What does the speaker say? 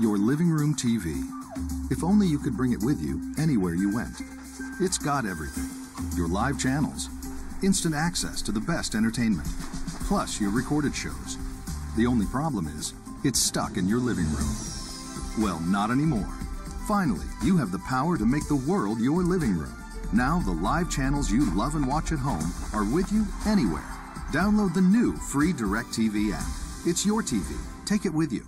Your living room TV. If only you could bring it with you anywhere you went. It's got everything your live channels, instant access to the best entertainment, plus your recorded shows. The only problem is, it's stuck in your living room. Well, not anymore. Finally, you have the power to make the world your living room. Now, the live channels you love and watch at home are with you anywhere. Download the new free DirecTV app. It's your TV. Take it with you.